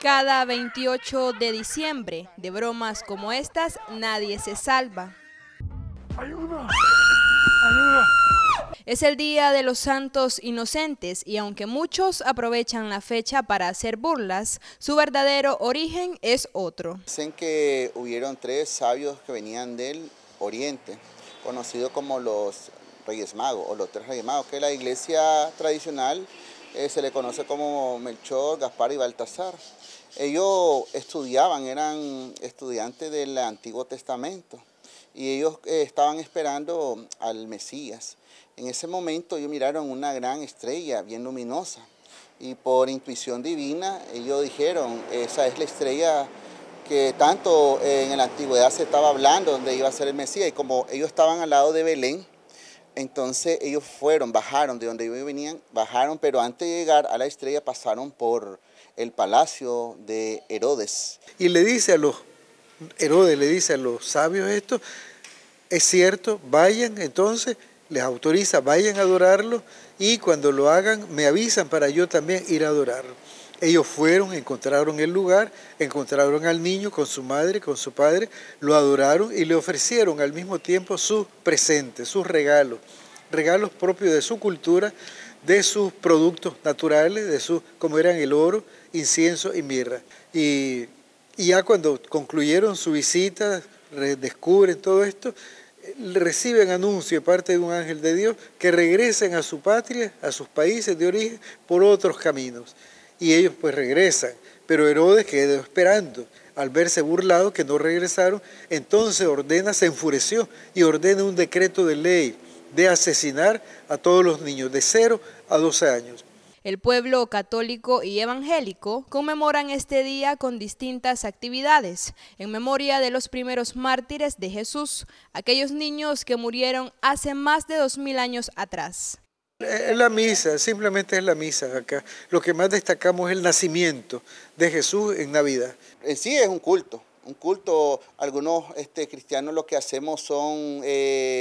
Cada 28 de diciembre, de bromas como estas, nadie se salva. ¡Ayuda! ¡Ayuda! Es el Día de los Santos Inocentes y aunque muchos aprovechan la fecha para hacer burlas, su verdadero origen es otro. Dicen que hubieron tres sabios que venían del oriente, conocidos como los Reyes Magos o los tres Reyes Magos, que la iglesia tradicional eh, se le conoce como Melchor, Gaspar y Baltasar. Ellos estudiaban, eran estudiantes del Antiguo Testamento y ellos eh, estaban esperando al Mesías. En ese momento ellos miraron una gran estrella bien luminosa y por intuición divina ellos dijeron, esa es la estrella que tanto en la antigüedad se estaba hablando, donde iba a ser el Mesías, y como ellos estaban al lado de Belén, entonces ellos fueron, bajaron de donde ellos venían, bajaron, pero antes de llegar a la estrella pasaron por el palacio de Herodes. Y le dice a los, Herodes le dice a los sabios esto, es cierto, vayan entonces, les autoriza, vayan a adorarlo y cuando lo hagan me avisan para yo también ir a adorarlo. Ellos fueron, encontraron el lugar, encontraron al niño con su madre, con su padre, lo adoraron y le ofrecieron al mismo tiempo sus presentes, sus regalos, regalos propios de su cultura, de sus productos naturales, de sus, como eran el oro, incienso y mirra. Y, y ya cuando concluyeron su visita, descubren todo esto, reciben anuncio de parte de un ángel de Dios que regresen a su patria, a sus países de origen, por otros caminos. Y ellos pues regresan. Pero Herodes quedó esperando. Al verse burlado que no regresaron, entonces ordena, se enfureció y ordena un decreto de ley de asesinar a todos los niños de 0 a 12 años. El pueblo católico y evangélico conmemoran este día con distintas actividades en memoria de los primeros mártires de Jesús, aquellos niños que murieron hace más de dos mil años atrás. Es la misa, simplemente es la misa acá. Lo que más destacamos es el nacimiento de Jesús en Navidad. En sí es un culto, un culto, algunos este, cristianos lo que hacemos son eh,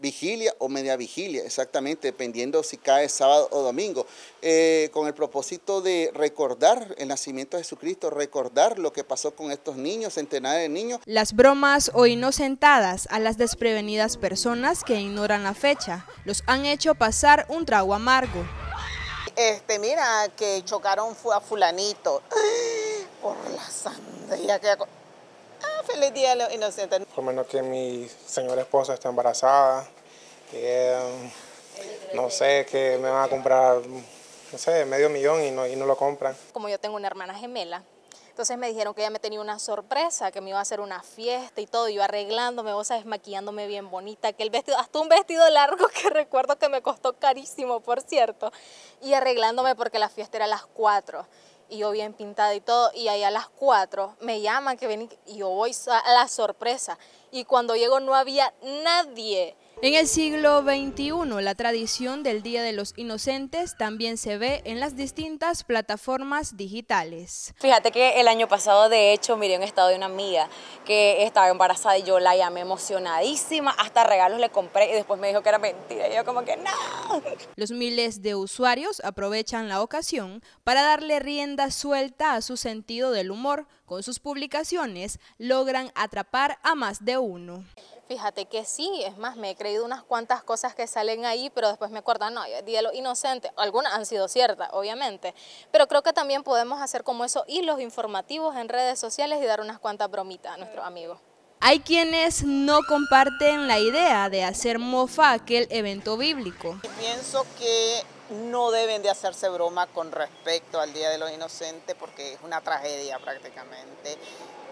vigilia o media vigilia, exactamente, dependiendo si cae sábado o domingo, eh, con el propósito de recordar el nacimiento de Jesucristo, recordar lo que pasó con estos niños, centenares de niños. Las bromas o inocentadas a las desprevenidas personas que ignoran la fecha, los han hecho pasar un trago amargo. Este, mira, que chocaron a fulanito por la sandía que feliz día los inocentes. Por menos que mi señora esposa está embarazada, que no sé, que me van a comprar, no sé, medio millón y no, y no lo compran. Como yo tengo una hermana gemela, entonces me dijeron que ella me tenía una sorpresa, que me iba a hacer una fiesta y todo, yo arreglándome, vos sabes, maquillándome bien bonita, que el vestido, hasta un vestido largo que recuerdo que me costó carísimo, por cierto, y arreglándome porque la fiesta era a las 4 y yo bien pintada y todo, y ahí a las 4 me llaman que ven y yo voy a la sorpresa. Y cuando llego no había nadie. En el siglo XXI, la tradición del Día de los Inocentes también se ve en las distintas plataformas digitales. Fíjate que el año pasado, de hecho, miré un estado de una amiga que estaba embarazada y yo la llamé emocionadísima, hasta regalos le compré y después me dijo que era mentira. Y yo como que no. Los miles de usuarios aprovechan la ocasión para darle rienda suelta a su sentido del humor. Con sus publicaciones logran atrapar a más de uno. Fíjate que sí, es más, me he creído unas cuantas cosas que salen ahí, pero después me acuerdo, no, Día de los Inocentes, algunas han sido ciertas, obviamente, pero creo que también podemos hacer como eso hilos informativos en redes sociales y dar unas cuantas bromitas a nuestros amigos. Hay quienes no comparten la idea de hacer mofa aquel evento bíblico. Pienso que no deben de hacerse broma con respecto al Día de los Inocentes porque es una tragedia prácticamente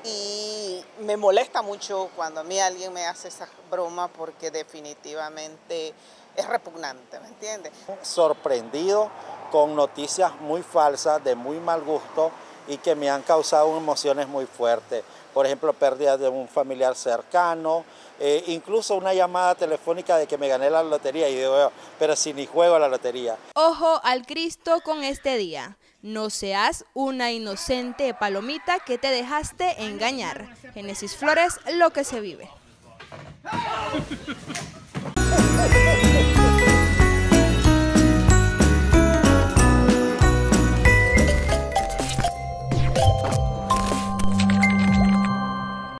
y me molesta mucho cuando a mí alguien me hace esa broma porque definitivamente es repugnante, ¿me entiendes? Sorprendido con noticias muy falsas, de muy mal gusto y que me han causado emociones muy fuertes. Por ejemplo, pérdida de un familiar cercano, eh, incluso una llamada telefónica de que me gané la lotería y digo, pero si ni juego a la lotería. Ojo al Cristo con este día. No seas una inocente palomita que te dejaste engañar. Génesis Flores, lo que se vive.